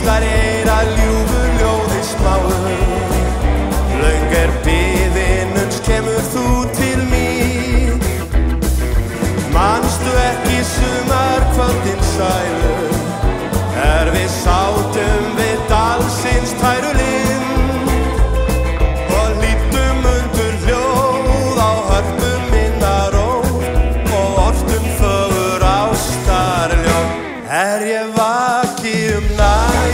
Íslar er að ljúfu ljóði smáum Laungar byðinums kemur þú til mín. Manstu ekki sumar kvöldin sælu? Er við sátum við dalsins tæru lind Og lítum undur hljóð á hörpum minnar ótt Og orftum fögur ástarljón Er ég vakið um næ